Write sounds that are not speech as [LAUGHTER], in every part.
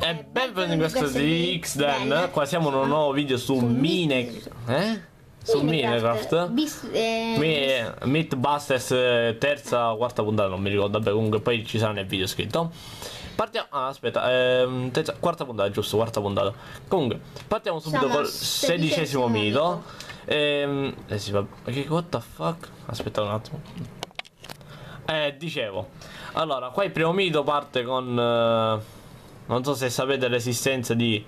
E benvenuti in questo di XDen, qua siamo in un nuovo video su Mine... Eh? Su Minecraft. Bis, eh, eh, terza o quarta puntata, non mi ricordo, vabbè comunque poi ci sarà nel video scritto. Partiamo, ah aspetta, ehm, terza, quarta puntata, giusto, quarta puntata. Comunque, partiamo subito Siamo col sedicesimo sedicesimo mito. Ehm, eh sì, vabbè, che what the fuck? Aspetta un attimo. Eh, dicevo. Allora, qua il primo mito parte con... eh, non so se sapete l'esistenza di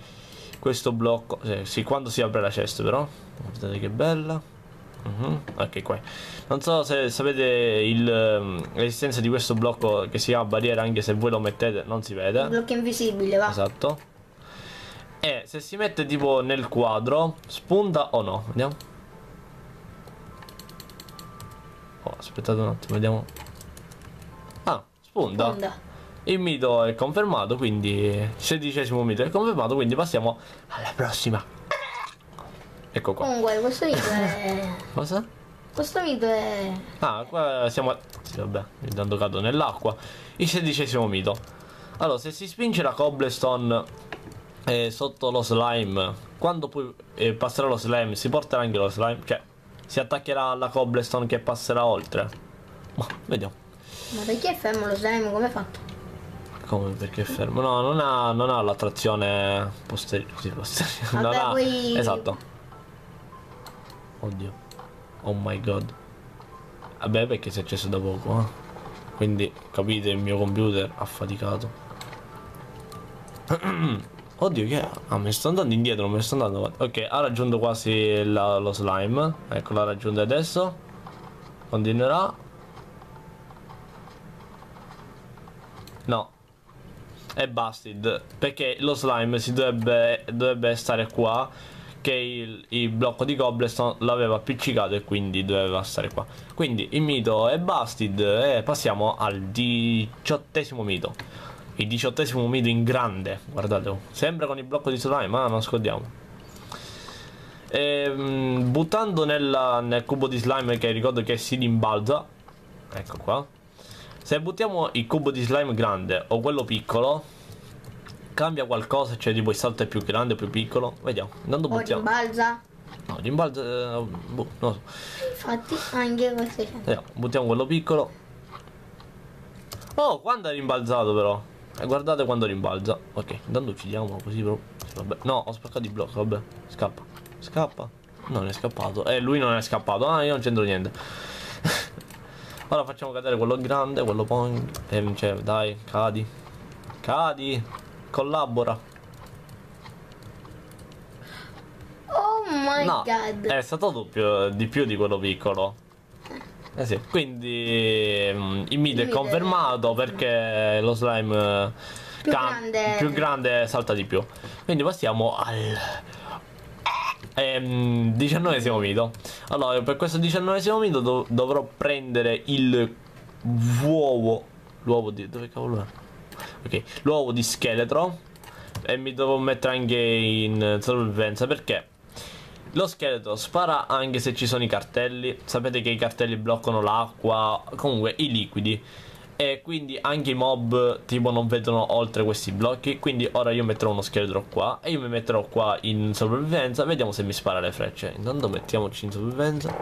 questo blocco. Sì, sì, quando si apre la cesta, però. Guardate che bella. Mhm, Ok, qua. Non so se sapete il, ehm, l'esistenza di questo blocco che si chiama barriera, anche se voi lo mettete non si vede. blocco invisibile, va. Esatto. E se si mette tipo nel quadro, spunta o no? Vediamo. Oh, aspettate un attimo, vediamo. Ah, spunta. Onda. Il mito è confermato, quindi sedicesimo mito è confermato, quindi passiamo alla prossima. Ecco qua. Comunque, questo video è. Cosa? Questo video è. Ah, qua siamo... a- vabbè, intanto cado nell'acqua. Il sedicesimo mito. Allora, se si spinge la cobblestone eh, sotto lo slime, quando poi eh, passerà lo slime, si porterà anche lo slime? Cioè, si attaccherà alla cobblestone che passerà oltre? Ma, vediamo. Ma perché fermo lo slime? Come è fatto? Come perché è fermo? No, non ha, non ha la trazione posteriore. Sì, posteriore. Non ha... poi- Esatto. Oddio. Oh my god. Vabbè, perché si è acceso da poco, eh. Quindi, capite, il mio computer ha faticato. [CLEARS THROAT] Oddio, che è? Ah, mi sto andando indietro, mi sto andando avanti. Ok, ha raggiunto quasi la- lo slime. Ecco, l'ha raggiunto adesso. Continuerà. No, è busted perché lo slime si dovrebbe, dovrebbe stare qua che il, il blocco di cobblestone l'aveva appiccicato e quindi doveva stare qua. Quindi il mito è busted e passiamo al diciottesimo mito. Il diciottesimo mito in grande guardate oh. sempre con il blocco di slime ma non scordiamo. Ehm, buttando nella- nel cubo di slime che ricordo che si rimbalza ecco qua. Se buttiamo il cubo di slime grande o quello piccolo, cambia qualcosa, cioè tipo il salto è più grande o più piccolo? Vediamo, intanto O buttiamo. rimbalza. No, rimbalza, eh, boh, non lo so. Infatti, anche questo. Vediamo, buttiamo quello piccolo. Oh, quando è rimbalzato però? E guardate quando rimbalza. Ok, intanto uccidiamo così però. Vabbè. No, ho spaccato il blocco, vabbè. Scappa. Scappa. Non è scappato. Eh, lui non è scappato. Ah, io non c'entro niente. [LAUGHS] Ora facciamo cadere quello grande, quello poi. Eh, cioè, dai, cadi. Cadi. Collabora. Oh my no, god. è stato doppio, di più di quello piccolo. Eh sì, quindi mm, il mid è confermato perché lo slime eh, Più grande. più grande salta di più. Quindi passiamo al ehm, diciannovesimo mito. Allora, per questo diciannovesimo mito dov- dovrò prendere il uovo. L'uovo di. dove cavolo è? Ok, l'uovo di scheletro. E mi devo mettere anche in sopravvivenza perché lo scheletro spara anche se ci sono i cartelli. Sapete che i cartelli bloccano l'acqua, comunque i liquidi. E quindi anche i mob tipo non vedono oltre questi blocchi. Quindi ora io metterò uno scheletro qua. E io mi metterò qua in sopravvivenza. Vediamo se mi spara le frecce. Intanto mettiamoci in sopravvivenza.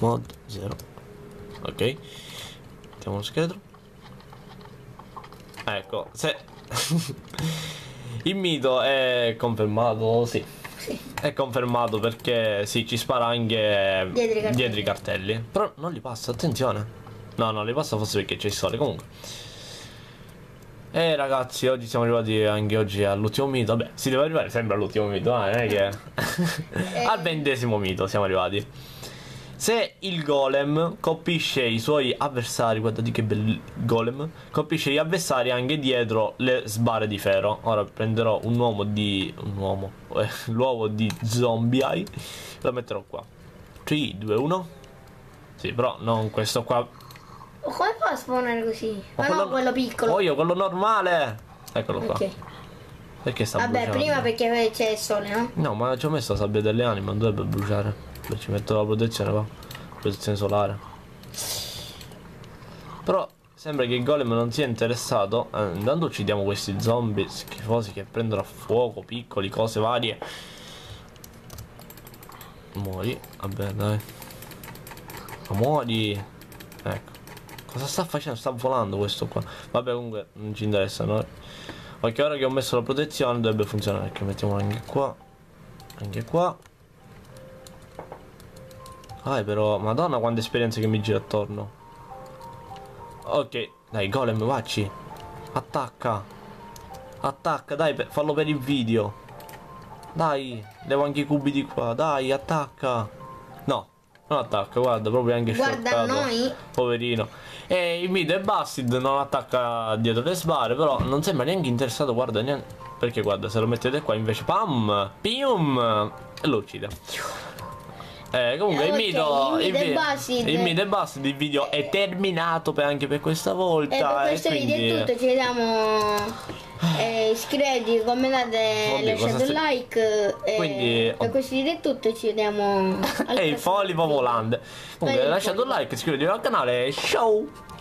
Mod 0. Ok. Mettiamo uno scheletro. Ecco, se [LAUGHS] il mito è confermato, sì. Sì. È confermato perché sì, ci spara anche Dietro i cartelli. dietro i cartelli. Però non li passa, attenzione. No, non li passa forse perché c'è il sole, comunque. E ragazzi, oggi siamo arrivati anche oggi all'ultimo mito. Vabbè, si deve arrivare sempre all'ultimo mito, eh, non è che... [LAUGHS] [LAUGHS] Al ventesimo mito siamo arrivati. Se il golem colpisce i suoi avversari, guardate che bel golem, colpisce gli avversari anche dietro le sbarre di ferro. Ora prenderò un uomo di... un uomo, [LAUGHS] eh, l'uovo di zombie eye, lo metterò qua. 3, 2, 1. Sì, però non questo qua. Come fa a spawnare così? Ma Ma no, quello piccolo. Oh, io quello normale. Eccolo qua. Ok. Perché sta Vabbè, bruciando? prima perché c'è il sole, no? No, ma ci ho messo la sabbia delle anime, non dovrebbe bruciare. Beh, ci metto la protezione qua. Protezione solare. Però Sembra che il golem non sia interessato. Eh, intanto uccidiamo questi zombie schifosi che prendono a fuoco, piccoli, cose varie. Muori. Vabbè, dai. Ma muori. Ecco. Cosa sta facendo? Sta volando questo qua. Vabbè, comunque non ci interessa noi. Ok, ora che ho messo la protezione dovrebbe funzionare. Che mettiamo anche qua. Anche qua. Ah, però, madonna quante esperienze che mi gira attorno. Ok, dai, golem, vacci. Attacca. Attacca, dai, per- fallo per il video. Dai, devo anche i cubi di qua. Dai, attacca. No, non attacca, guarda, proprio anche Guarda scioccato. noi. Poverino. E il mid e Bastid non attacca dietro le sbarre, però non sembra neanche interessato, guarda, neanche... Perché guarda, se lo mettete qua invece, pam, pium, e lo uccide. Eh, comunque Eh, il mito, il e il mid e Bastid, il video è terminato per- anche per questa volta. E per questo quindi... video è tutto, ci vediamo. Eh, iscrivetevi, commentate, Oddio, lasciate un like. E Quindi- per questo video è tutto, ci vediamo. [LAUGHS] E folipo video. volante. Comunque lasciate un like, iscrivetevi al canale. Ciao!